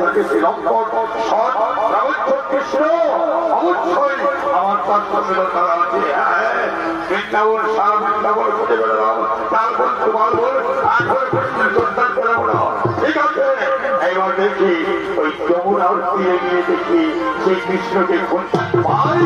থাকে শ্রীলঙ্কর সৎ কৃষ্ণ, অবশ্যই আমার বলো ঠিক আছে? এবার দেখি, ওই যমুনার তীরে গিয়ে দেখি সেই কৃষ্ণকে খুঁজ পাই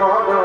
মহাদেব